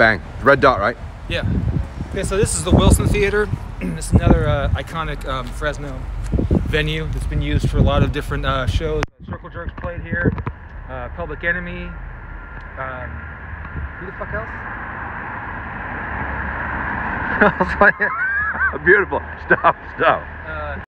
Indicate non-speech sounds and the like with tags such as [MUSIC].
Bang. Red dot, right? Yeah. Okay, so this is the Wilson Theater. [CLEARS THROAT] It's another uh, iconic um, Fresno venue that's been used for a lot of different uh, shows. Circle Jerks played here. Uh, Public Enemy. Um, who the fuck else? [LAUGHS] Beautiful. Stop, stop. Uh,